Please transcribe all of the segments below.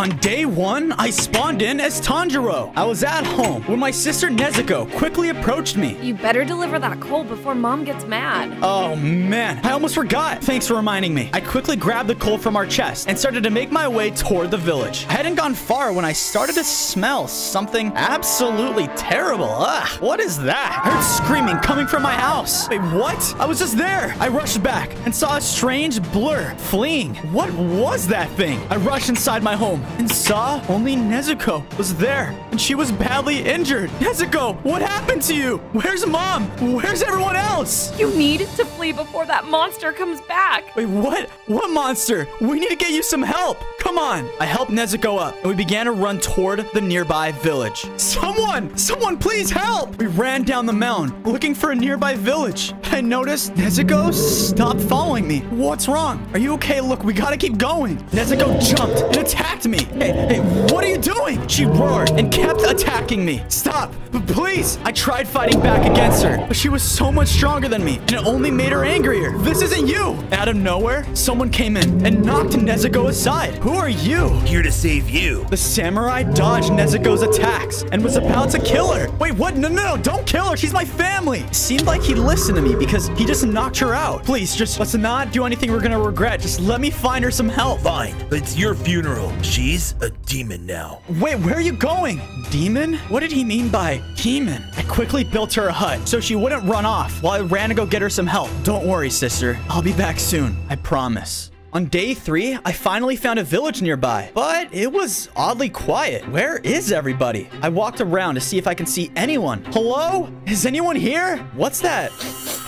On day one, I spawned in as Tanjiro. I was at home when my sister Nezuko quickly approached me. You better deliver that coal before mom gets mad. Oh man, I almost forgot. Thanks for reminding me. I quickly grabbed the coal from our chest and started to make my way toward the village. I hadn't gone far when I started to smell something absolutely terrible. Ugh, what is that? I heard screaming coming from my house. Wait, what? I was just there. I rushed back and saw a strange blur fleeing. What was that thing? I rushed inside my home and saw only Nezuko was there and she was badly injured. Nezuko, what happened to you? Where's mom? Where's everyone else? You need to flee before that monster comes back. Wait, what? What monster? We need to get you some help. Come on. I helped Nezuko up, and we began to run toward the nearby village. Someone! Someone please help! We ran down the mountain, looking for a nearby village. I noticed Nezuko stopped following me. What's wrong? Are you okay? Look, we gotta keep going. Nezuko jumped and attacked me. Hey, hey, what are you doing? She roared and kept attacking me. Stop, but please. I tried fighting back against her, but she was so much stronger than me, and it only made her angrier. This isn't you. Out of nowhere, someone came in and knocked Nezuko aside. Who are you? Here to save you. The samurai dodged Nezuko's attacks and was about to kill her. Wait, what? No, no, no, don't kill her. She's my family. It seemed like he listened to me because he just knocked her out. Please, just let's not do anything we're gonna regret. Just let me find her some help. Fine, it's your funeral. She's a demon now. Wait, where are you going? Demon? What did he mean by demon? I quickly built her a hut so she wouldn't run off while I ran to go get her some help. Don't worry, sister. I'll be back soon. I promise. On day three, I finally found a village nearby, but it was oddly quiet. Where is everybody? I walked around to see if I can see anyone. Hello? Is anyone here? What's that?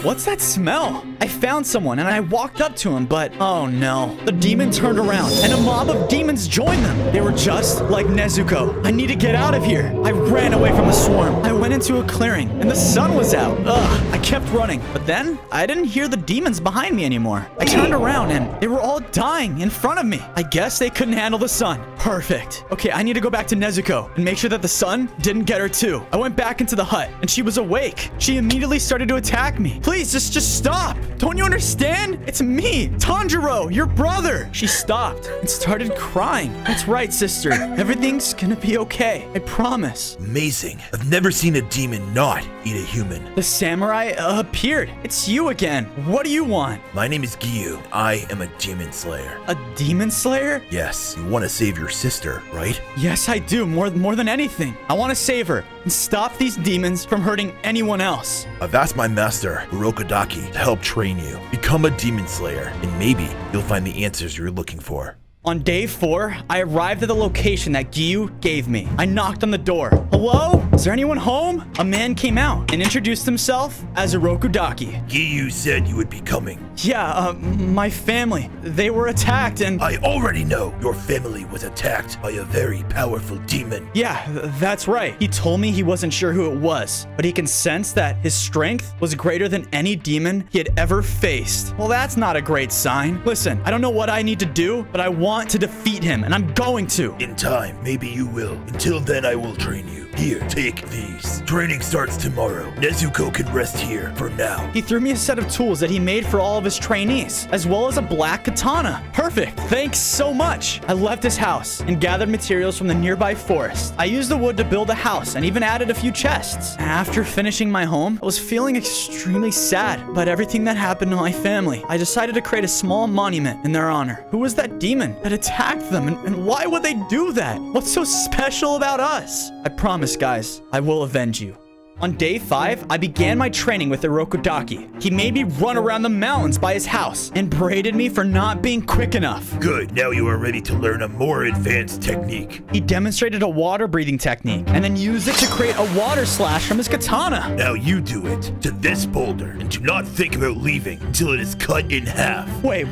What's that smell? I found someone and I walked up to him, but oh no. The demon turned around and a mob of demons joined them. They were just like Nezuko. I need to get out of here. I ran away from the swarm. I went into a clearing and the sun was out. Ugh, I kept running, but then I didn't hear the demons behind me anymore. I turned around and they were all dying in front of me. I guess they couldn't handle the sun. Perfect. Okay, I need to go back to Nezuko and make sure that the sun didn't get her too. I went back into the hut and she was awake. She immediately started to attack me. Please, just, just stop. Don't you understand? It's me, Tanjiro, your brother. She stopped and started crying. That's right, sister. Everything's gonna be okay. I promise. Amazing. I've never seen a demon not eat a human. The samurai uh, appeared. It's you again. What do you want? My name is Giyu. I am a demon slayer. A demon slayer? Yes, you want to save your sister, right? Yes, I do. More, more than anything. I want to save her and stop these demons from hurting anyone else. Uh, I've asked my master, Urokodaki, to help train you. Become a demon slayer, and maybe you'll find the answers you're looking for. On day four, I arrived at the location that Giyu gave me. I knocked on the door. Hello? Is there anyone home? A man came out and introduced himself as Urokodaki. Giyu said you would be coming. Yeah, uh, my family. They were attacked and... I already know your family was attacked by a very powerful demon. Yeah, that's right. He told me he wasn't sure who it was, but he can sense that his strength was greater than any demon he had ever faced. Well, that's not a great sign. Listen, I don't know what I need to do, but I want to defeat him, and I'm going to. In time, maybe you will. Until then, I will train you. Here, take these. Training starts tomorrow. Nezuko can rest here for now. He threw me a set of tools that he made for all of his trainees, as well as a black katana. Perfect. Thanks so much. I left his house and gathered materials from the nearby forest. I used the wood to build a house and even added a few chests. After finishing my home, I was feeling extremely sad about everything that happened to my family. I decided to create a small monument in their honor. Who was that demon that attacked them and, and why would they do that? What's so special about us? I promise, guys, I will avenge you. On day 5, I began my training with Urokodaki. He made me run around the mountains by his house and berated me for not being quick enough. Good, now you are ready to learn a more advanced technique. He demonstrated a water breathing technique and then used it to create a water slash from his katana. Now you do it to this boulder and do not think about leaving until it is cut in half. Wait,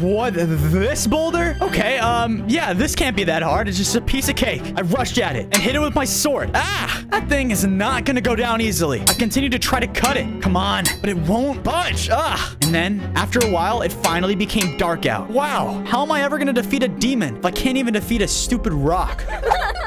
what? This boulder? Okay, um, yeah, this can't be that hard. It's just a piece of cake. I rushed at it and hit it with my sword. Ah! That thing is not gonna go down easily. I continued to try to cut it. Come on. But it won't budge. Ah! And then, after a while, it finally became dark out. Wow. How am I ever gonna defeat a demon if I can't even defeat a stupid rock?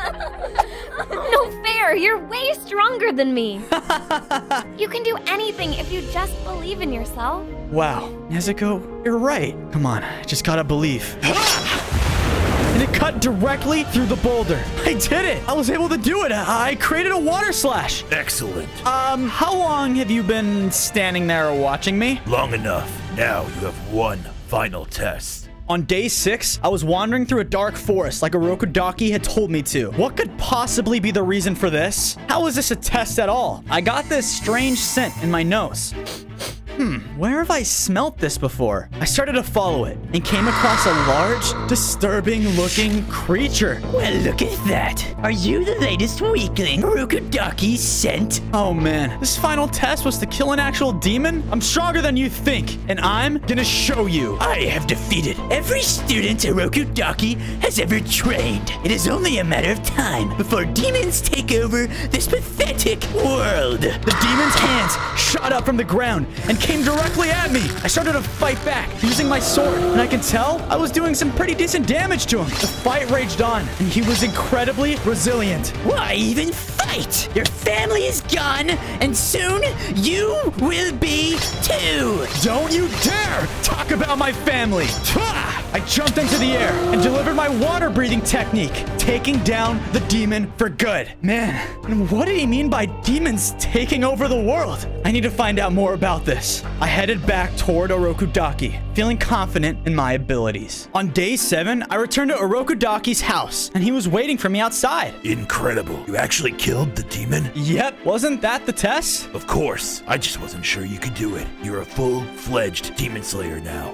no. You're way stronger than me. you can do anything if you just believe in yourself. Wow. Nezuko, you're right. Come on. I just gotta believe. An it cut directly through the boulder. I did it. I was able to do it. I created a water slash. Excellent. Um, how long have you been standing there watching me? Long enough. Now you have one final test. On day six, I was wandering through a dark forest like Urokodaki had told me to. What could possibly be the reason for this? How is this a test at all? I got this strange scent in my nose. Hmm, where have I smelt this before? I started to follow it and came across a large, disturbing looking creature. Well, look at that. Are you the latest weakling Urokodaki's scent? Oh man, this final test was to kill an actual demon? I'm stronger than you think, and I'm gonna show you. I have defeated every student Urokodaki has ever trained. It is only a matter of time before demons take over this pathetic world. The demon's hands shot up from the ground and came directly at me. I started to fight back using my sword, and I can tell I was doing some pretty decent damage to him. The fight raged on, and he was incredibly resilient. Why even fight? Your family is gone, and soon you will be too. Don't you dare talk about my family! Ha! I jumped into the air and delivered my water breathing technique, taking down the demon for good. Man, and what did he mean by demons taking over the world? I need to find out more about this. I headed back toward Urokodaki, feeling confident in my abilities. On day seven, I returned to Urokodaki's house, and he was waiting for me outside. Incredible. You actually killed the demon? Yep, wasn't that the test? Of course. I just wasn't sure you could do it. You're a full-fledged demon slayer now.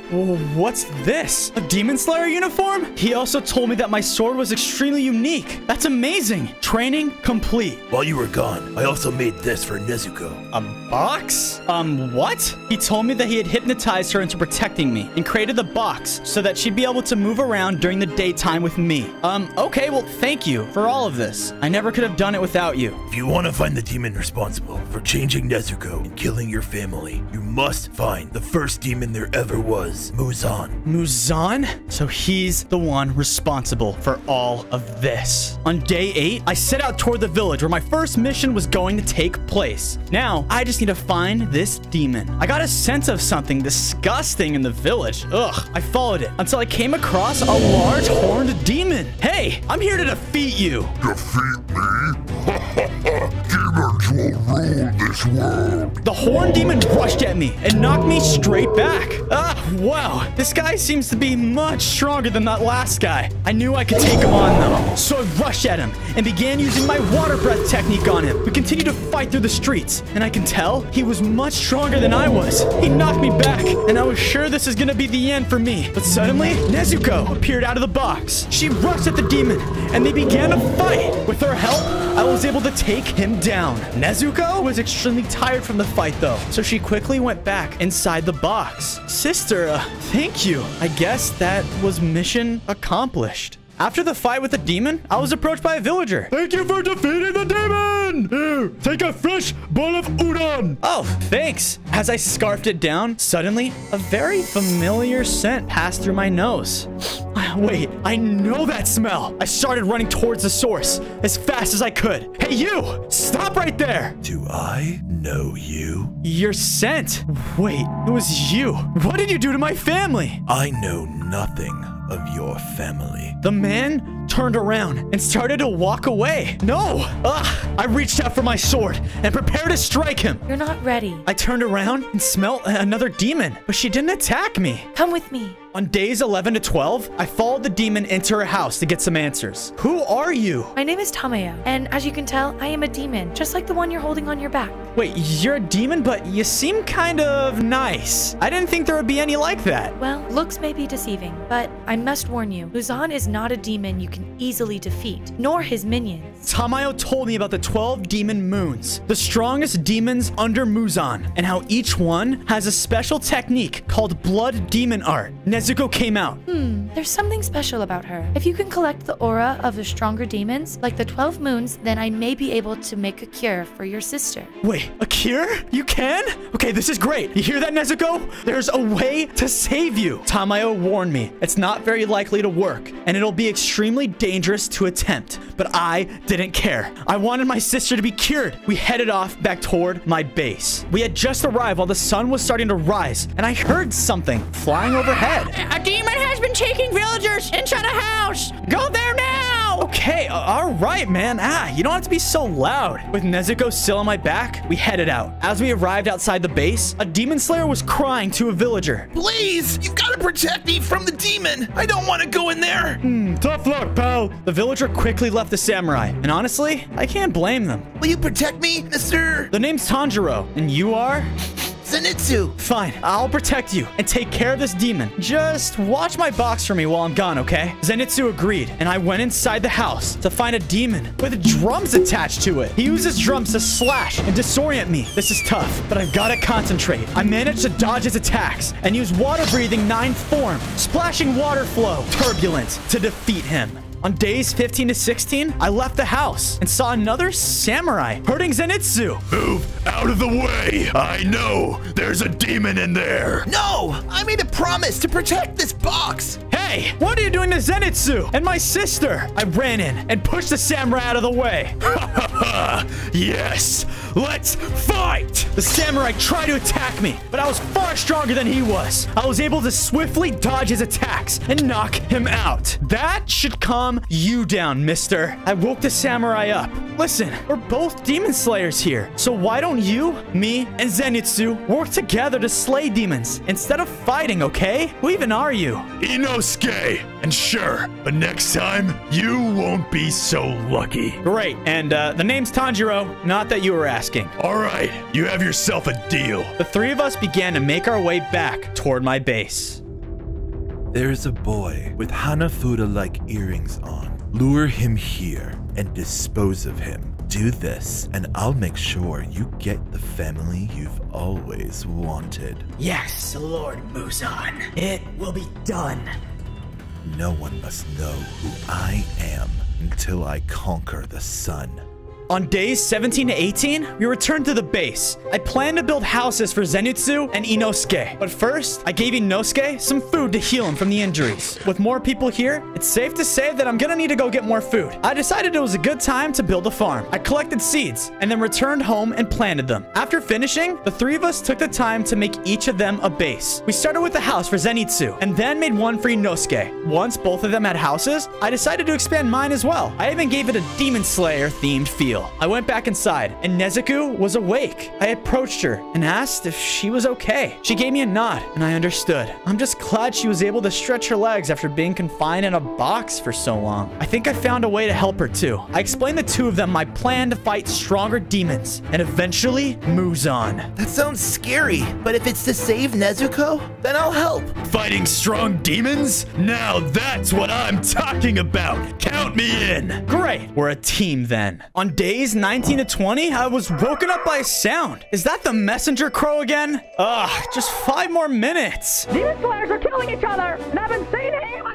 What's this? A Demon Slayer uniform? He also told me that my sword was extremely unique. That's amazing. Training complete. While you were gone, I also made this for Nezuko. A box? Um, what? He told me that he had hypnotized her into protecting me and created the box so that she'd be able to move around during the daytime with me. Um, okay, well, thank you for all of this. I never could have done it without you. If you want to find the demon responsible for changing Nezuko and killing your family, you must find the first demon there ever was, Muzan. Muzan? So he's the one responsible for all of this. On day eight, I set out toward the village where my first mission was going to take place. Now, I just need to find this demon. I got a sense of something disgusting in the village. Ugh. I followed it until I came across a large horned demon. Hey, I'm here to defeat you. Defeat me? Will rule this world. The horn demon rushed at me and knocked me straight back. Ah, wow. This guy seems to be much stronger than that last guy. I knew I could take him on though. So I rushed at him and began using my water breath technique on him. We continued to fight through the streets, and I can tell he was much stronger than I was. He knocked me back, and I was sure this is gonna be the end for me. But suddenly, Nezuko appeared out of the box. She rushed at the demon, and they began to fight. With her help, I was able to take him down. Nezuko was extremely tired from the fight though, so she quickly went back inside the box. Sister, uh, thank you. I guess that was mission accomplished. After the fight with the demon, I was approached by a villager. Thank you for defeating the demon! Here, take a fresh bowl of udon! Oh, thanks. As I scarfed it down, suddenly, a very familiar scent passed through my nose. Ah, wait, I know that smell. I started running towards the source as fast as I could. Hey, you! Stop right there! Do I know you? Your scent. Wait, it was you. What did you do to my family? I know nothing of your family. The man turned around and started to walk away. No! Ugh! I reached out for my sword and prepared to strike him. You're not ready. I turned around and smelled another demon, but she didn't attack me. Come with me. On days 11 to 12, I followed the demon into her house to get some answers. Who are you? My name is Tamayo, and as you can tell, I am a demon, just like the one you're holding on your back. Wait, you're a demon, but you seem kind of nice. I didn't think there would be any like that. Well, looks may be deceiving, but I must warn you, Muzan is not a demon you can easily defeat, nor his minions. Tamayo told me about the 12 demon moons, the strongest demons under Muzan, and how each one has a special technique called blood demon art. Nezuko came out. Hmm, there's something special about her. If you can collect the aura of the stronger demons, like the 12 moons, then I may be able to make a cure for your sister. Wait, a cure? You can? Okay, this is great. You hear that, Nezuko? There's a way to save you. Tamayo warned me. It's not very likely to work, and it'll be extremely dangerous to attempt. But I didn't care. I wanted my sister to be cured. We headed off back toward my base. We had just arrived while the sun was starting to rise, and I heard something flying overhead. A demon has been taking villagers inside a house. Go there now. Okay, all right, man. Ah, you don't have to be so loud. With Nezuko still on my back, we headed out. As we arrived outside the base, a demon slayer was crying to a villager. Please, you've gotta protect me from the demon. I don't want to go in there. Tough luck, pal. The villager quickly left the samurai, and honestly, I can't blame them. Will you protect me, Mr. The name's Tanjiro, and you are? Zenitsu? Fine, I'll protect you and take care of this demon. Just watch my box for me while I'm gone, okay? Zenitsu agreed, and I went inside the house to find a demon with drums attached to it. He uses drums to slash and disorient me. This is tough, but I've got to concentrate. I managed to dodge his attacks and use water breathing ninth form, splashing water flow, turbulence, to defeat him. On days 15 to 16, I left the house and saw another samurai hurting Zenitsu. Move out of the way. I know there's a demon in there. No, I made a promise to protect this box. What are you doing to Zenitsu and my sister? I ran in and pushed the samurai out of the way. yes, let's fight. The samurai tried to attack me, but I was far stronger than he was. I was able to swiftly dodge his attacks and knock him out. That should calm you down, mister. I woke the samurai up. Listen, we're both demon slayers here. So why don't you, me, and Zenitsu work together to slay demons instead of fighting, okay? Who even are you? Inosuke. Okay, and sure, but next time, you won't be so lucky. Great. And uh, the name's Tanjiro, not that you were asking. All right, you have yourself a deal. The three of us began to make our way back toward my base. There's a boy with Hanafuda-like earrings on. Lure him here and dispose of him. Do this, and I'll make sure you get the family you've always wanted. Yes, Lord Muzan. It will be done. No one must know who I am until I conquer the sun. On days 17 to 18, we returned to the base. I planned to build houses for Zenitsu and Inosuke. But first, I gave Inosuke some food to heal him from the injuries. With more people here, it's safe to say that I'm gonna need to go get more food. I decided it was a good time to build a farm. I collected seeds and then returned home and planted them. After finishing, the three of us took the time to make each of them a base. We started with a house for Zenitsu and then made one for Inosuke. Once both of them had houses, I decided to expand mine as well. I even gave it a Demon Slayer themed feel. I went back inside, and Nezuko was awake. I approached her and asked if she was okay. She gave me a nod, and I understood. I'm just glad she was able to stretch her legs after being confined in a box for so long. I think I found a way to help her too. I explained the two of them my plan to fight stronger demons, and eventually Muzan. That sounds scary, but if it's to save Nezuko, then I'll help. Fighting strong demons? Now that's what I'm talking about. Count me in. Great, we're a team then. On days 19 to 20, I was woken up by a sound. Is that the messenger crow again? Ugh, just five more minutes. Demon Slayers are killing each other, and I've been seeing him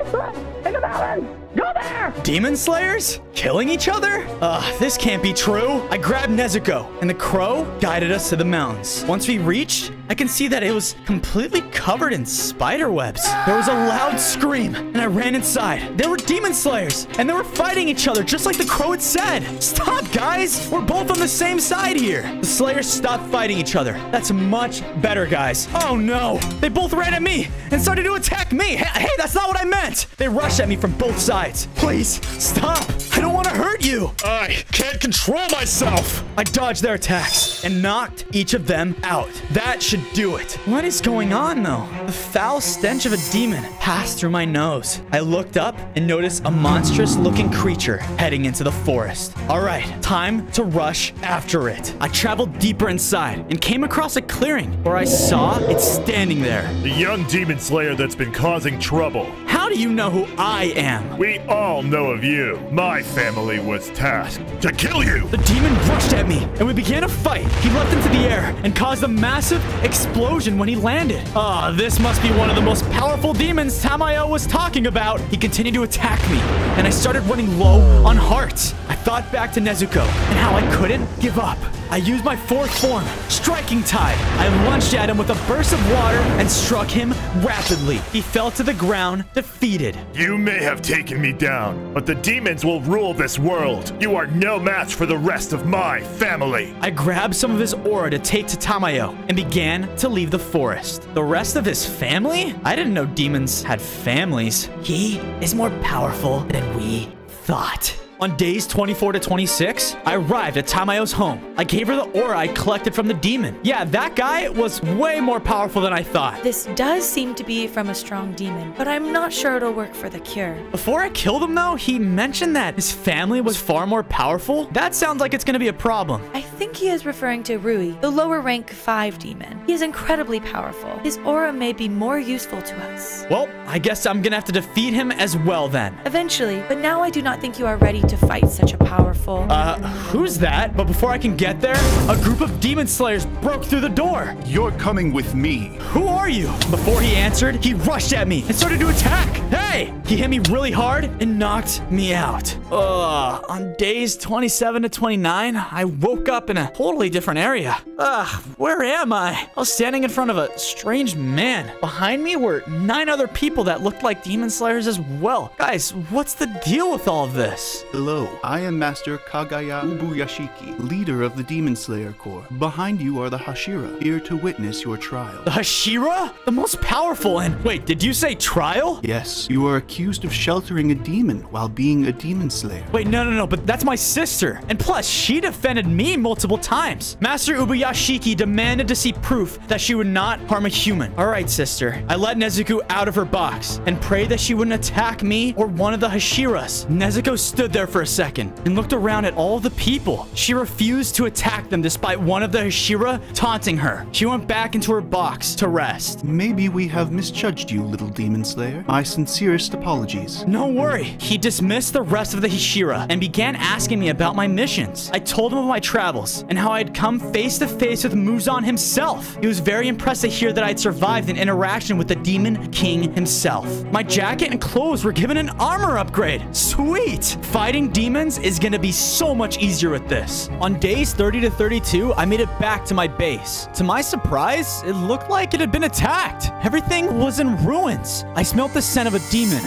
in the mountains. Go there! Demon Slayers? Killing each other? Ugh, this can't be true. I grabbed Nezuko, and the crow guided us to the mountains. Once we reached, I can see that it was completely covered in spider webs. There was a loud scream, and I ran inside. There were Demon Slayers, and they were fighting each other just like the crow had said. Stop, guys! We're both on the same side here. The Slayers stopped fighting each other. That's much better, guys. Oh no! They both ran at me and started to attack me. Hey, hey that's not what I meant! They rushed at me from both sides. Please, stop! I don't want to hurt you! I can't control myself. I dodged their attacks and knocked each of them out. That should do it. What is going on, though? The foul stench of a demon passed through my nose. I looked up and noticed a monstrous-looking creature heading into the forest. All right, time to rush after it. I traveled deeper inside and came across a clearing where I saw it standing there. The young demon slayer that's been causing trouble. How do you know who I am? We all know of you. My family was tasked to kill you. The demon rushed at me, and we began a fight. He leapt into the air and caused a massive explosion when he landed. Ah, this must be one of the most powerful demons Tamayo was talking about. He continued to attack me, and I started running low on hearts. I thought back to Nezuko and how I couldn't give up. I used my fourth form, Striking Tide. I lunged at him with a burst of water and struck him rapidly. He fell to the ground, defeated defeated. You may have taken me down, but the demons will rule this world. You are no match for the rest of my family. I grabbed some of his aura to take to Tamayo and began to leave the forest. The rest of his family? I didn't know demons had families. He is more powerful than we thought. On days 24 to 26, I arrived at Tamayo's home. I gave her the aura I collected from the demon. Yeah, that guy was way more powerful than I thought. This does seem to be from a strong demon, but I'm not sure it'll work for the cure. Before I killed him, though, he mentioned that his family was far more powerful. That sounds like it's gonna be a problem. I think he is referring to Rui, the lower rank 5 demon. He is incredibly powerful. His aura may be more useful to us. Well, I guess I'm gonna have to defeat him as well then. Eventually, but now I do not think you are ready to fight such a powerful. Uh, who's that? But before I can get there, a group of demon slayers broke through the door. You're coming with me. Who are you? Before he answered, he rushed at me and started to attack. Hey! He hit me really hard and knocked me out. Ugh. On days 27 to 29, I woke up in a totally different area. Ugh, where am I? I was standing in front of a strange man. Behind me were nine other people that looked like demon slayers as well. Guys, what's the deal with all of this? Hello, I am Master Kagaya Ubuyashiki, leader of the Demon Slayer Corps. Behind you are the Hashira, here to witness your trial. The Hashira? The most powerful and... Wait, did you say trial? Yes, you are accused of sheltering a demon while being a demon slayer. Wait, no, no, no, but that's my sister. And plus, she defended me multiple times. Master Ubuyashiki demanded to see proof that she would not harm a human. All right, sister. I let Nezuko out of her box and prayed that she wouldn't attack me or one of the Hashiras. Nezuko stood there for a second and looked around at all the people. She refused to attack them despite one of the Hashira taunting her. She went back into her box to rest. Maybe we have misjudged you, little demon slayer. My sincerest apologies. No worry. He dismissed the rest of the Hashira and began asking me about my missions. I told him of my travels and how I had come face to face with Muzan himself. He was very impressed to hear that I had survived an interaction with the Demon King himself. My jacket and clothes were given an armor upgrade. Sweet! Fighting demons is gonna be so much easier with this. On days 30 to 32, I made it back to my base. To my surprise, it looked like it had been attacked. Everything was in ruins. I smelt the scent of a demon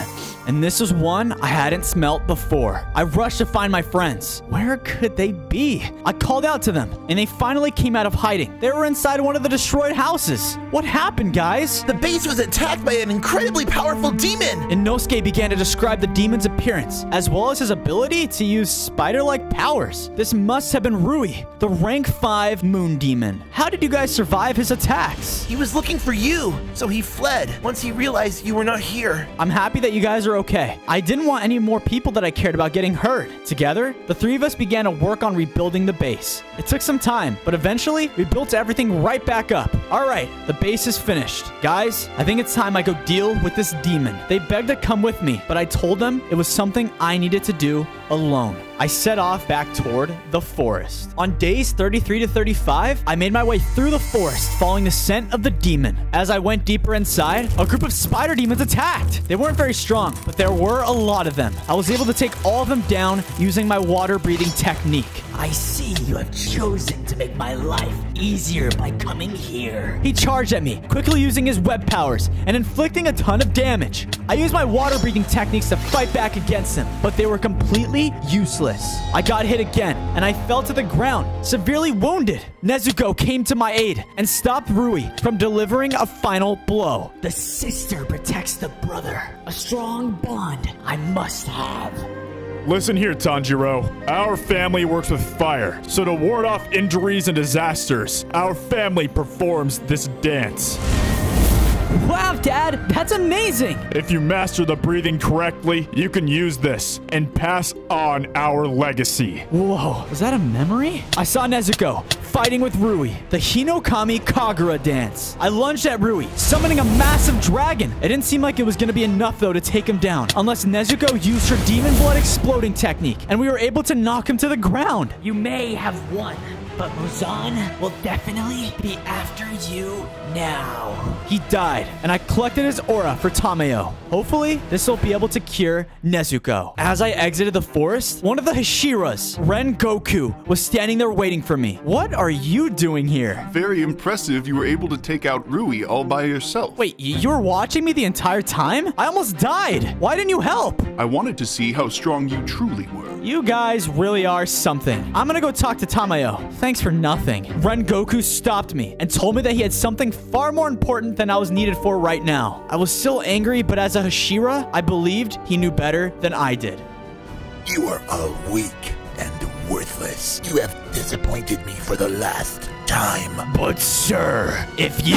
and this was one I hadn't smelt before. I rushed to find my friends. Where could they be? I called out to them, and they finally came out of hiding. They were inside one of the destroyed houses. What happened, guys? The base was attacked by an incredibly powerful demon! Inosuke began to describe the demon's appearance, as well as his ability to use spider-like powers. This must have been Rui, the rank 5 moon demon. How did you guys survive his attacks? He was looking for you, so he fled once he realized you were not here. I'm happy that you guys are okay. I didn't want any more people that I cared about getting hurt. Together, the three of us began to work on rebuilding the base. It took some time, but eventually, we built everything right back up. All right, the base is finished. Guys, I think it's time I go deal with this demon. They begged to come with me, but I told them it was something I needed to do alone. I set off back toward the forest. On days 33 to 35, I made my way through the forest, following the scent of the demon. As I went deeper inside, a group of spider demons attacked. They weren't very strong, but there were a lot of them. I was able to take all of them down using my water breathing technique. I see you have chosen to make my life easier by coming here. He charged at me, quickly using his web powers and inflicting a ton of damage. I used my water breathing techniques to fight back against him, but they were completely useless. I got hit again, and I fell to the ground, severely wounded. Nezuko came to my aid and stopped Rui from delivering a final blow. The sister protects the brother. A strong bond I must have. Listen here, Tanjiro. Our family works with fire, so to ward off injuries and disasters, our family performs this dance. Wow, Dad, that's amazing! If you master the breathing correctly, you can use this and pass on our legacy. Whoa, was that a memory? I saw Nezuko fighting with Rui, the Hinokami Kagura dance. I lunged at Rui, summoning a massive dragon. It didn't seem like it was going to be enough, though, to take him down, unless Nezuko used her demon blood exploding technique, and we were able to knock him to the ground. You may have won, but Muzan will definitely be after you now. He died, and I collected his aura for Tamayo. Hopefully, this will be able to cure Nezuko. As I exited the forest, one of the Hashiras, Rengoku, was standing there waiting for me. What are you doing here? Very impressive you were able to take out Rui all by yourself. Wait, you were watching me the entire time? I almost died. Why didn't you help? I wanted to see how strong you truly were. You guys really are something. I'm gonna go talk to Tamayo. Thanks for nothing. Rengoku stopped me and told me that he had something far more important than I was needed for right now. I was still angry, but as a Hashira, I believed he knew better than I did. You are all weak and worthless. You have disappointed me for the last time. But, sir, if you.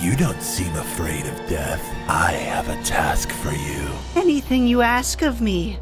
You don't seem afraid of death. I have a task for you. Anything you ask of me.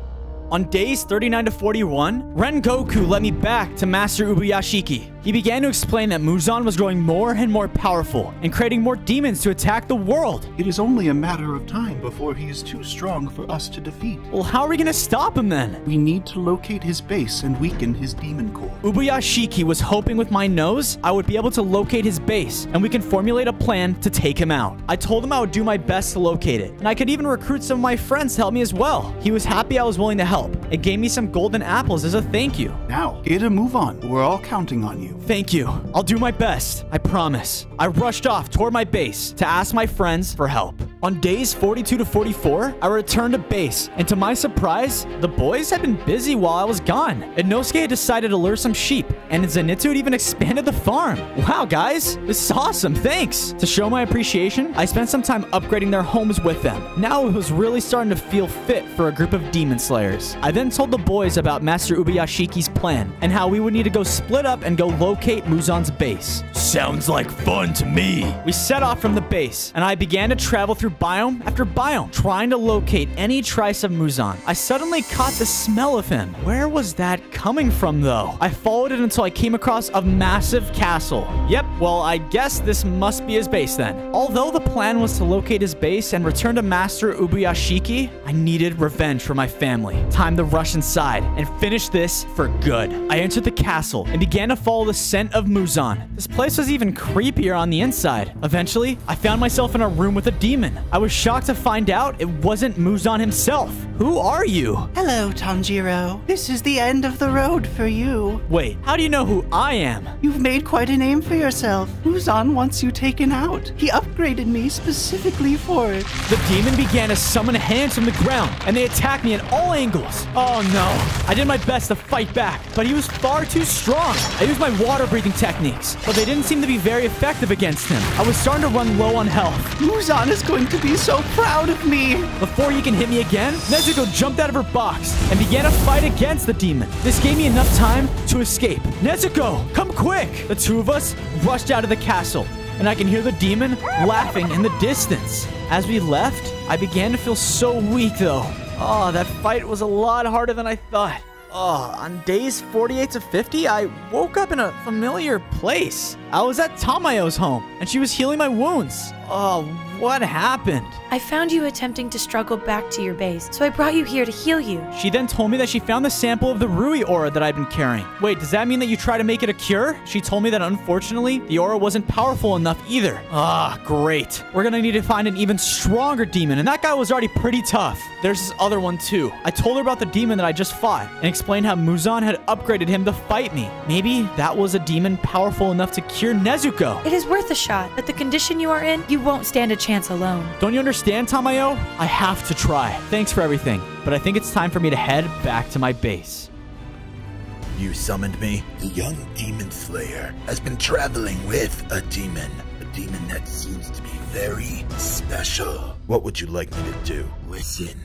On days 39 to 41, Rengoku led me back to Master Ubuyashiki. He began to explain that Muzan was growing more and more powerful and creating more demons to attack the world. It is only a matter of time before he is too strong for us to defeat. Well, how are we gonna stop him then? We need to locate his base and weaken his demon core. Ubuyashiki was hoping with my nose I would be able to locate his base and we can formulate a plan to take him out. I told him I would do my best to locate it and I could even recruit some of my friends to help me as well. He was happy I was willing to help and gave me some golden apples as a thank you. Now, get a move on. We're all counting on you. Thank you. I'll do my best. I promise. I rushed off toward my base to ask my friends for help. On days 42 to 44, I returned to base, and to my surprise, the boys had been busy while I was gone. Inosuke had decided to lure some sheep, and Zenitsu had even expanded the farm. Wow, guys, this is awesome. Thanks. To show my appreciation, I spent some time upgrading their homes with them. Now it was really starting to feel fit for a group of demon slayers. I then told the boys about Master Ubuyashiki's plan and how we would need to go split up and go locate Muzan's base. Sounds like fun to me. We set off from the base, and I began to travel through biome after biome, trying to locate any trace of Muzan. I suddenly caught the smell of him. Where was that coming from, though? I followed it until I came across a massive castle. Yep, well, I guess this must be his base then. Although the plan was to locate his base and return to Master Ubuyashiki, I needed revenge for my family. Time to rush inside and finish this for good. I entered the castle and began to follow the scent of Muzan. This place was even creepier on the inside. Eventually, I found myself in a room with a demon. I was shocked to find out it wasn't Muzan himself. Who are you? Hello, Tanjiro. This is the end of the road for you. Wait, how do you know who I am? You've made quite a name for yourself. Muzan wants you taken out. He upgraded me specifically for it. The demon began to summon hands from the ground, and they attacked me at all angles. Oh no. I did my best to fight back, but he was far too strong. I used my water breathing techniques, but they didn't seem to be very effective against him. I was starting to run low on health. Muzan is going to be so proud of me. Before he can hit me again, Nezuko jumped out of her box and began to fight against the demon. This gave me enough time to escape. Nezuko, come quick! The two of us rushed out of the castle, and I can hear the demon laughing in the distance. As we left, I began to feel so weak though. Oh, that fight was a lot harder than I thought. Oh, on days 48 to 50, I woke up in a familiar place. I was at Tamayo's home, and she was healing my wounds. Oh, what happened? I found you attempting to struggle back to your base, so I brought you here to heal you. She then told me that she found the sample of the Rui aura that I'd been carrying. Wait, does that mean that you try to make it a cure? She told me that unfortunately, the aura wasn't powerful enough either. Ah, great. We're gonna need to find an even stronger demon, and that guy was already pretty tough. There's this other one too. I told her about the demon that I just fought, and explained how Muzan had upgraded him to fight me. Maybe that was a demon powerful enough to cure Nezuko. It is worth a shot. At the condition you are in, you won't stand a chance alone. Don't you understand, Tamayo? I have to try. Thanks for everything, but I think it's time for me to head back to my base. You summoned me? The young demon slayer has been traveling with a demon. A demon that seems to be very special. What would you like me to do? Listen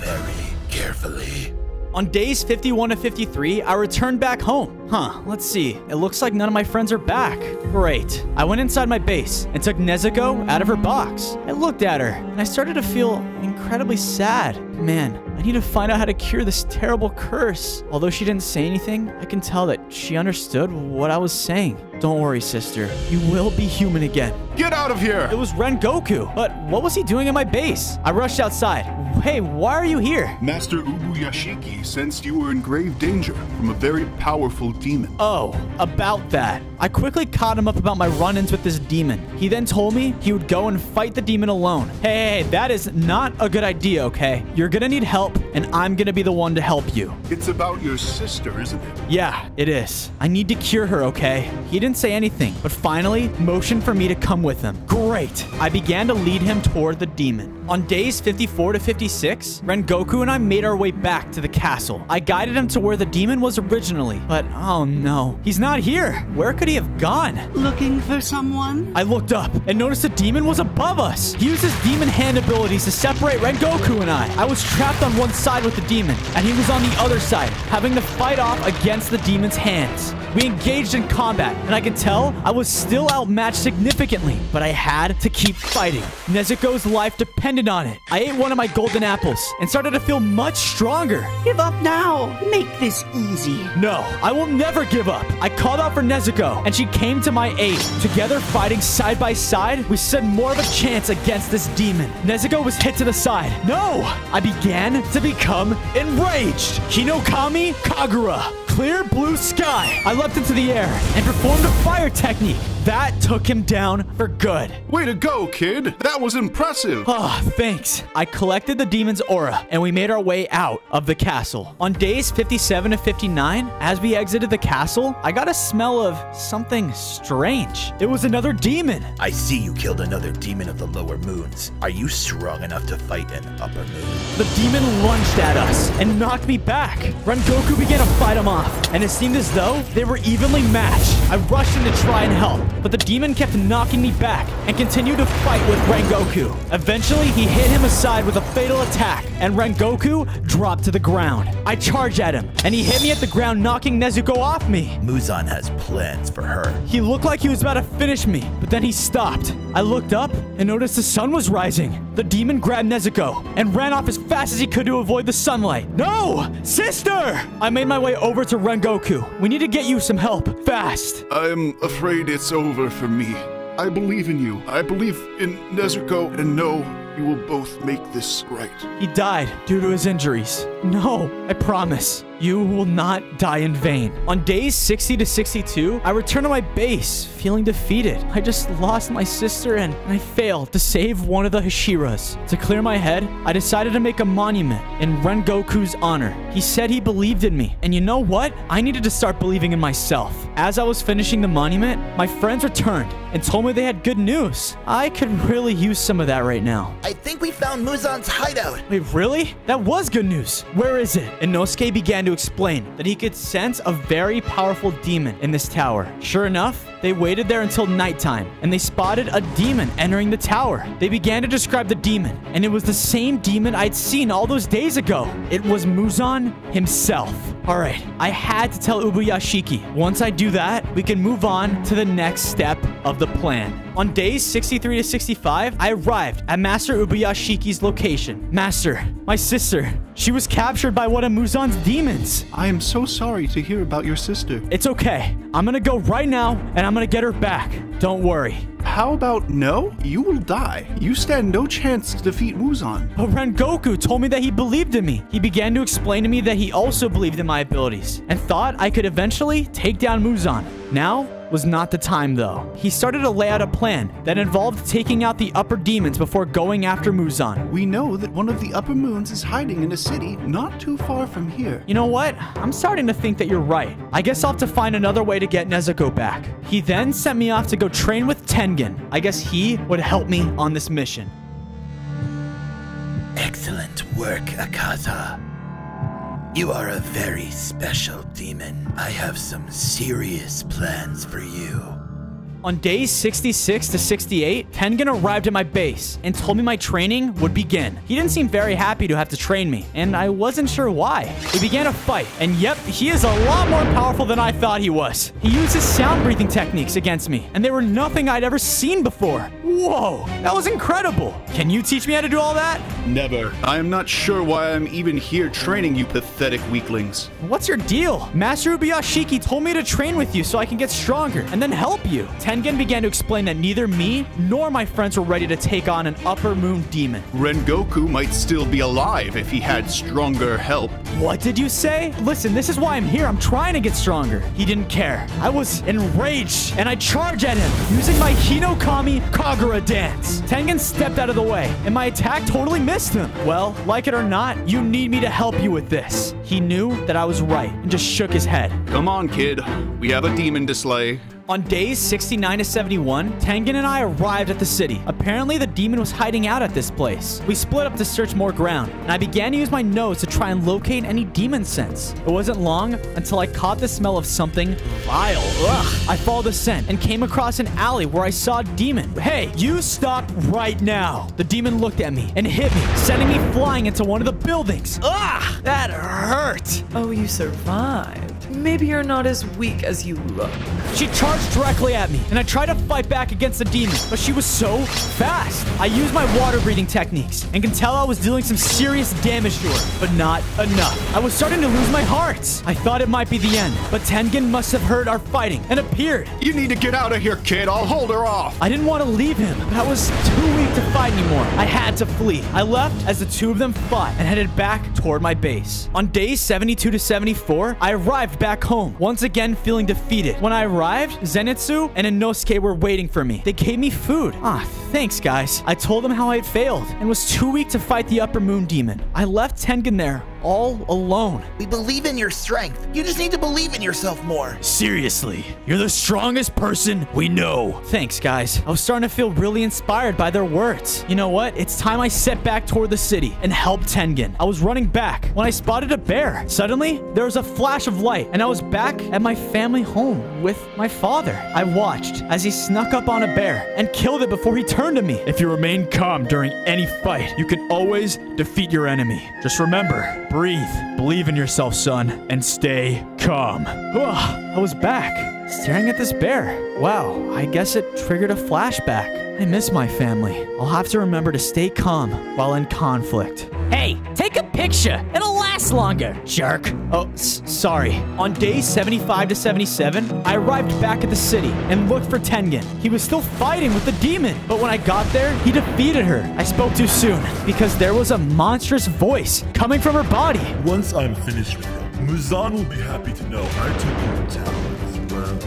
very carefully. On days 51 to 53, I returned back home. Huh, let's see. It looks like none of my friends are back. Great. I went inside my base and took Nezuko out of her box. I looked at her and I started to feel incredibly sad. Man, I need to find out how to cure this terrible curse. Although she didn't say anything, I can tell that she understood what I was saying. Don't worry, sister. You will be human again. Get out of here! It was Rengoku. But what was he doing in my base? I rushed outside. Hey, why are you here? Master Ubuyashiki sensed you were in grave danger from a very powerful demon. Oh, about that. I quickly caught him up about my run-ins with this demon. He then told me he would go and fight the demon alone. Hey, hey, hey, that is not a good idea, okay? You're gonna need help, and I'm gonna be the one to help you. It's about your sister, isn't it? Yeah, it is. I need to cure her, okay? He didn't say anything, but finally motioned for me to come with him. Great. I began to lead him toward the demon. On days 54 to 56, Rengoku and I made our way back to the castle. I guided him to where the demon was originally, but oh no, he's not here. Where could he have gone? Looking for someone? I looked up and noticed the demon was above us. He used his demon hand abilities to separate Rengoku and I. I was trapped on one side with the demon, and he was on the other side, having to fight off against the demon's hands. We engaged in combat, and I could tell I was still outmatched significantly, but I had to keep fighting. Nezuko's life depended on it. I ate one of my golden apples and started to feel much stronger. Give up now. Make this easy. No, I will never give up. I called out for Nezuko, and she came to my aid. Together, fighting side by side, we stood more of a chance against this demon. Nezuko was hit to the side. No! I began to become enraged. Hinokami Kagura. Clear blue sky. I leapt into the air and performed a fire technique. That took him down for good. Way to go, kid! That was impressive! Ah, thanks. I collected the demon's aura, and we made our way out of the castle. On days 57 to 59, as we exited the castle, I got a smell of something strange. It was another demon. I see you killed another demon of the lower moons. Are you strong enough to fight an upper moon? The demon lunged at us and knocked me back. Rengoku began to fight him off, and it seemed as though they were evenly matched. I rushed in to try and help, but the demon kept knocking me back and continued to fight with Rengoku. Eventually, he hit him aside with a fatal attack, and Rengoku dropped to the ground. I charged at him, and he hit me at the ground, knocking Nezuko off me. Muzan has plans for her. He looked like he was about to finish me, but then he stopped. I looked up and noticed the sun was rising. The demon grabbed Nezuko and ran off as fast as he could to avoid the sunlight. No! Sister! I made my way over to Rengoku. We need to get you some help. Fast. I'm afraid it's over for me. I believe in you. I believe in Nezuko and know you will both make this right. He died due to his injuries. No, I promise. You will not die in vain. On days 60 to 62, I return to my base, feeling defeated. I just lost my sister and I failed to save one of the Hashiras. To clear my head, I decided to make a monument in Rengoku's honor. He said he believed in me. And you know what? I needed to start believing in myself. As I was finishing the monument, my friends returned and told me they had good news. I could really use some of that right now. I think we found Muzan's hideout. Wait, really? That was good news. Where is it? Inosuke began to explain that he could sense a very powerful demon in this tower. Sure enough, they waited there until nighttime, and they spotted a demon entering the tower. They began to describe the demon, and it was the same demon I'd seen all those days ago. It was Muzan himself. All right, I had to tell Ubuyashiki. Once I do that, we can move on to the next step of the plan. On days 63 to 65, I arrived at Master Ubuyashiki's location. Master, my sister, she was captured by one of Muzan's demons. I am so sorry to hear about your sister. It's okay. I'm gonna go right now, and I'm gonna get her back. Don't worry. How about no? You will die. You stand no chance to defeat Muzan. But Rengoku told me that he believed in me. He began to explain to me that he also believed in my abilities and thought I could eventually take down Muzan. Now was not the time though. He started to lay out a plan that involved taking out the upper demons before going after Muzan. We know that one of the upper moons is hiding in a city not too far from here. You know what? I'm starting to think that you're right. I guess I'll have to find another way to get Nezuko back. He then sent me off to go train with Tengen. I guess he would help me on this mission. Excellent work, Akaza. You are a very special demon. I have some serious plans for you. On days 66 to 68, Tengen arrived at my base and told me my training would begin. He didn't seem very happy to have to train me, and I wasn't sure why. We began a fight, and yep, he is a lot more powerful than I thought he was. He used his sound breathing techniques against me, and they were nothing I'd ever seen before. Whoa, that was incredible. Can you teach me how to do all that? Never. I am not sure why I'm even here training you pathetic weaklings. What's your deal? Master Ubuyashiki told me to train with you so I can get stronger and then help you. Tengen began to explain that neither me nor my friends were ready to take on an upper moon demon. Rengoku might still be alive if he had stronger help. What did you say? Listen, this is why I'm here. I'm trying to get stronger. He didn't care. I was enraged and I charged at him using my Hinokami Kagura dance. Tengen stepped out of the way and my attack totally missed him. Well, like it or not, you need me to help you with this. He knew that I was right and just shook his head. Come on, kid. We have a demon to slay. On days 69 to 71, Tengen and I arrived at the city. Apparently, the demon was hiding out at this place. We split up to search more ground, and I began to use my nose to try and locate any demon scents. It wasn't long until I caught the smell of something vile. Ugh. I followed the scent and came across an alley where I saw a demon. Hey, you stop right now. The demon looked at me and hit me, sending me flying into one of the buildings. Ugh, that hurt. Oh, you survived. Maybe you're not as weak as you look. She charged directly at me, and I tried to fight back against the demon, but she was so fast. I used my water breathing techniques and can tell I was dealing some serious damage to her, but not enough. I was starting to lose my heart. I thought it might be the end, but Tengen must have heard our fighting and appeared. You need to get out of here, kid. I'll hold her off. I didn't want to leave him, but I was too weak to fight anymore. I had to flee. I left as the two of them fought and headed back toward my base. On days 72 to 74, I arrived back home, once again feeling defeated. When I arrived, Zenitsu and Inosuke were waiting for me. They gave me food. Ah, thanks, guys. I told them how I had failed and was too weak to fight the Upper Moon Demon. I left Tengen there all alone. We believe in your strength. You just need to believe in yourself more. Seriously, you're the strongest person we know. Thanks, guys. I was starting to feel really inspired by their words. You know what? It's time I set back toward the city and help Tengen. I was running back when I spotted a bear. Suddenly, there was a flash of light, and I was back at my family home with my father. I watched as he snuck up on a bear and killed it before he turned to me. If you remain calm during any fight, you can always defeat your enemy. Just remember, breathe, believe in yourself, son, and stay calm. I was back, staring at this bear. Wow, I guess it triggered a flashback. I miss my family. I'll have to remember to stay calm while in conflict. Hey, take a picture. It'll last longer, jerk. Oh, sorry. On days 75 to 77, I arrived back at the city and looked for Tengen. He was still fighting with the demon, but when I got there, he defeated her. I spoke too soon because there was a monstrous voice coming from her body. Once I'm finished with her, Muzan will be happy to know I took you to town as well.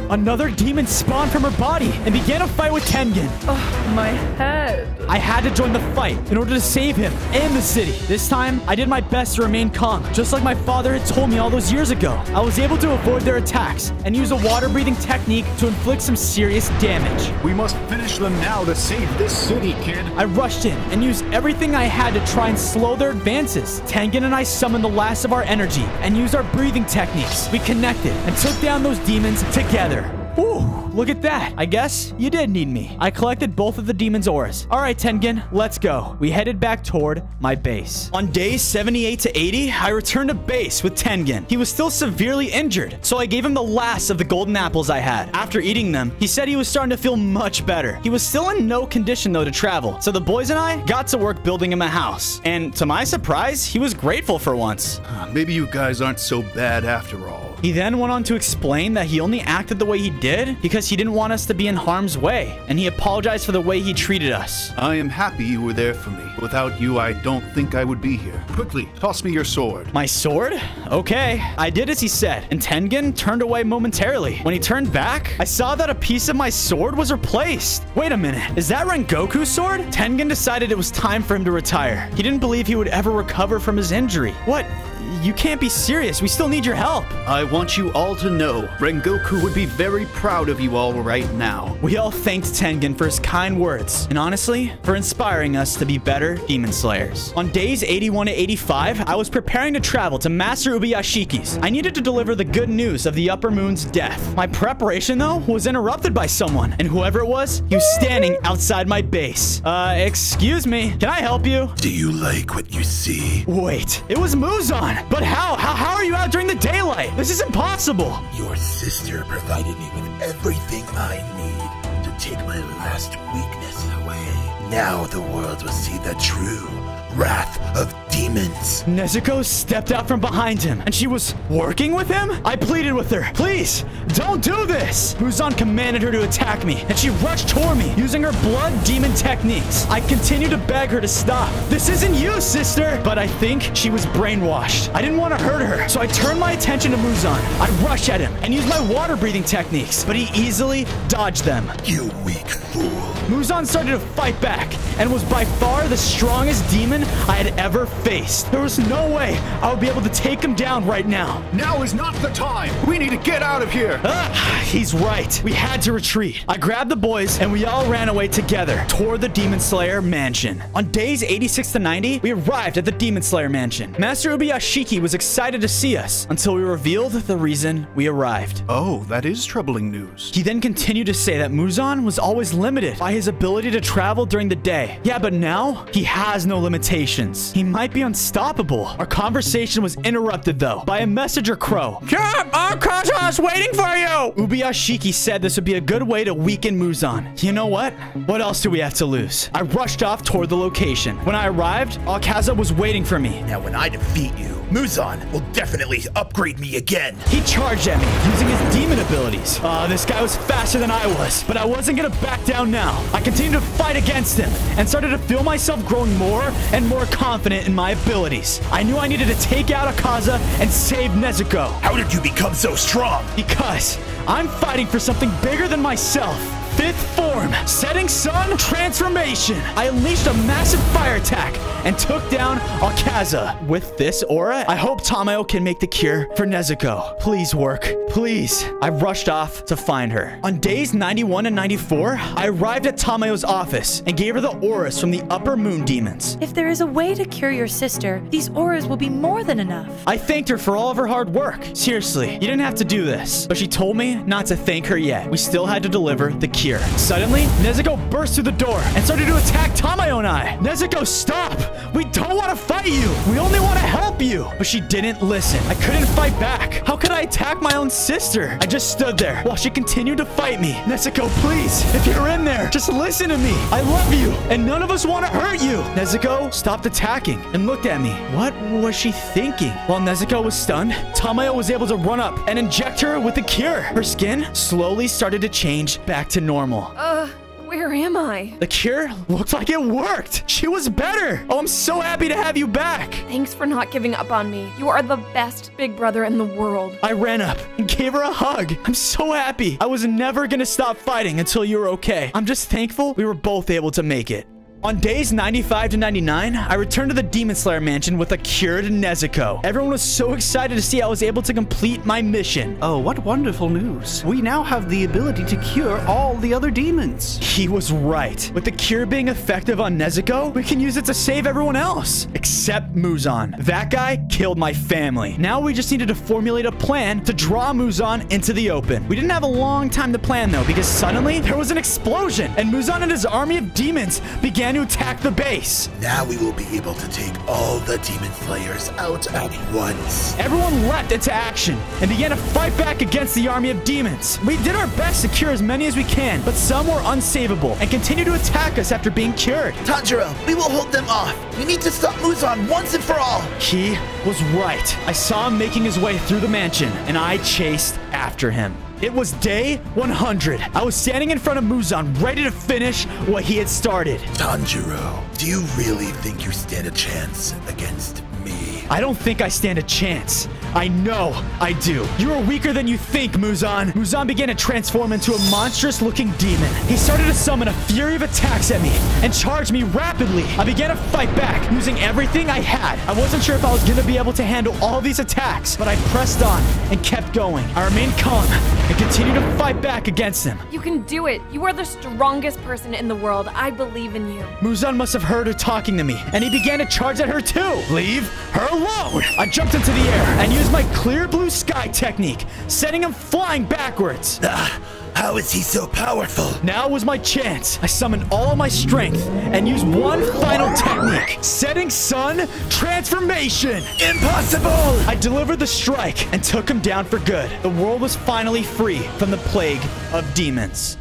Another demon spawned from her body and began a fight with Tengen. Oh, my head. I had to join the fight in order to save him and the city. This time, I did my best to remain calm, just like my father had told me all those years ago. I was able to avoid their attacks and use a water breathing technique to inflict some serious damage. We must finish them now to save this city, kid. I rushed in and used everything I had to try and slow their advances. Tengen and I summoned the last of our energy and used our breathing techniques. We connected and took down those demons together together. Ooh, look at that. I guess you did need me. I collected both of the demon's auras. All right, Tengen, let's go. We headed back toward my base. On days 78 to 80, I returned to base with Tengen. He was still severely injured, so I gave him the last of the golden apples I had. After eating them, he said he was starting to feel much better. He was still in no condition, though, to travel, so the boys and I got to work building him a house. And to my surprise, he was grateful for once. Maybe you guys aren't so bad after all. He then went on to explain that he only acted the way he did because he didn't want us to be in harm's way, and he apologized for the way he treated us. I am happy you were there for me. Without you, I don't think I would be here. Quickly, toss me your sword. My sword? Okay. I did as he said, and Tengen turned away momentarily. When he turned back, I saw that a piece of my sword was replaced. Wait a minute, is that Rengoku's sword? Tengen decided it was time for him to retire. He didn't believe he would ever recover from his injury. What? You can't be serious. We still need your help. I want you all to know Rengoku would be very proud of you all right now. We all thanked Tengen for his kind words, and honestly, for inspiring us to be better Demon Slayers. On days 81 to 85, I was preparing to travel to Master Ubuyashiki's. I needed to deliver the good news of the Upper Moon's death. My preparation, though, was interrupted by someone, and whoever it was, he was standing outside my base. Uh, excuse me, can I help you? Do you like what you see? Wait, it was Muzan! But how? How, how are you out during the daylight? This is impossible! Your sister provided me with everything I need to take my last weakness away. Now the world will see the true wrath of demons. Nezuko stepped out from behind him, and she was working with him? I pleaded with her, please, don't do this! Muzan commanded her to attack me, and she rushed toward me, using her blood demon techniques. I continued to beg her to stop. This isn't you, sister! But I think she was brainwashed. I didn't want to hurt her, so I turned my attention to Muzan. I rushed at him and used my water breathing techniques, but he easily dodged them. You weak fool. Muzan started to fight back, and was by far the strongest demon I had ever faced. There was no way I would be able to take him down right now. Now is not the time. We need to get out of here. Ah, he's right. We had to retreat. I grabbed the boys and we all ran away together toward the Demon Slayer mansion. On days 86 to 90, we arrived at the Demon Slayer mansion. Master Ubuyashiki was excited to see us until we revealed the reason we arrived. Oh, that is troubling news. He then continued to say that Muzan was always limited by his ability to travel during the day. Yeah, but now he has no limitations. He might be unstoppable. Our conversation was interrupted though by a messenger crow. Come, Akaza's waiting for you! Ubuyashiki said this would be a good way to weaken Muzan. You know what? What else do we have to lose? I rushed off toward the location. When I arrived, Akaza was waiting for me. Now when I defeat you, Muzan will definitely upgrade me again. He charged at me using his demon abilities. Uh, this guy was faster than I was, but I wasn't gonna back down now. I continued to fight against him and started to feel myself growing more and more confident in my abilities. I knew I needed to take out Akaza and save Nezuko. How did you become so strong? Because I'm fighting for something bigger than myself. Fifth form, setting sun, transformation. I unleashed a massive fire attack and took down Akaza. With this aura, I hope Tamayo can make the cure for Nezuko. Please work, please. I rushed off to find her. On days 91 and 94, I arrived at Tamayo's office and gave her the auras from the upper moon demons. If there is a way to cure your sister, these auras will be more than enough. I thanked her for all of her hard work. Seriously, you didn't have to do this. But she told me not to thank her yet. We still had to deliver the cure. Suddenly, Nezuko burst through the door and started to attack Tamayo and I. Nezuko, stop! We don't want to fight you! We only want to help you! But she didn't listen. I couldn't fight back. How could I attack my own sister? I just stood there while she continued to fight me. Nezuko, please, if you're in there, just listen to me. I love you, and none of us want to hurt you. Nezuko stopped attacking and looked at me. What was she thinking? While Nezuko was stunned, Tamayo was able to run up and inject her with the cure. Her skin slowly started to change back to normal. Uh, where am I? The cure looked like it worked. She was better. Oh, I'm so happy to have you back. Thanks for not giving up on me. You are the best big brother in the world. I ran up and gave her a hug. I'm so happy. I was never gonna stop fighting until you were okay. I'm just thankful we were both able to make it. On days 95 to 99, I returned to the Demon Slayer mansion with a cured Nezuko. Everyone was so excited to see I was able to complete my mission. Oh, what wonderful news. We now have the ability to cure all the other demons. He was right. With the cure being effective on Nezuko, we can use it to save everyone else. Except Muzan. That guy killed my family. Now we just needed to formulate a plan to draw Muzan into the open. We didn't have a long time to plan though, because suddenly there was an explosion, and Muzan and his army of demons began to attack the base. Now we will be able to take all the demon slayers out at once. Everyone leapt into action and began to fight back against the army of demons. We did our best to cure as many as we can, but some were unsavable and continued to attack us after being cured. Tanjiro, we will hold them off. We need to stop Muzan once and for all. He was right. I saw him making his way through the mansion, and I chased after him. It was day 100. I was standing in front of Muzan, ready to finish what he had started. Tanjiro, do you really think you stand a chance against me? I don't think I stand a chance. I know I do. You are weaker than you think, Muzan. Muzan began to transform into a monstrous-looking demon. He started to summon a fury of attacks at me and charged me rapidly. I began to fight back, using everything I had. I wasn't sure if I was going to be able to handle all these attacks, but I pressed on and kept going. I remained calm and continued to fight back against him. You can do it. You are the strongest person in the world. I believe in you. Muzan must have heard her talking to me, and he began to charge at her too. Leave her alone! I jumped into the air and used my clear blue sky technique, sending him flying backwards. Ah, how is he so powerful? Now was my chance. I summoned all my strength and used one final technique, setting sun transformation. Impossible! I delivered the strike and took him down for good. The world was finally free from the plague of demons.